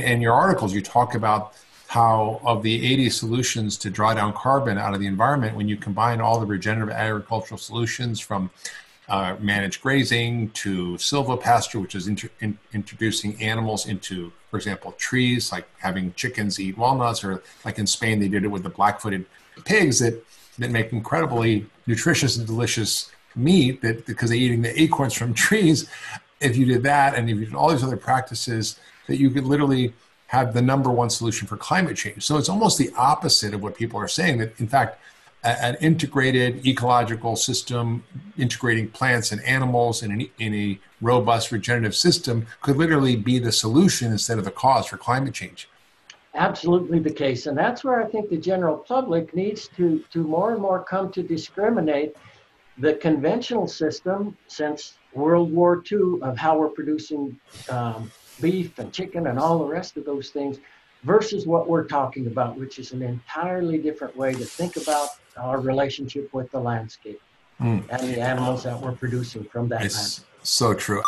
In your articles, you talk about how of the 80 solutions to draw down carbon out of the environment, when you combine all the regenerative agricultural solutions from uh, managed grazing to silvopasture, which is inter- in, introducing animals into, for example, trees, like having chickens eat walnuts, or like in Spain, they did it with the black-footed pigs that that make incredibly nutritious and delicious meat that because they're eating the acorns from trees. If you did that, and if you did all these other practices, that you could literally have the number one solution for climate change. So it's almost the opposite of what people are saying. That in fact an integrated ecological system integrating plants and animals in, an, in a robust regenerative system could literally be the solution instead of the cause for climate change absolutely the case and that's where i think the general public needs to to more and more come to discriminate the conventional system since world war ii of how we're producing um, beef and chicken and all the rest of those things versus what we're talking about, which is an entirely different way to think about our relationship with the landscape mm. and the animals that we're producing from that it's landscape. So true.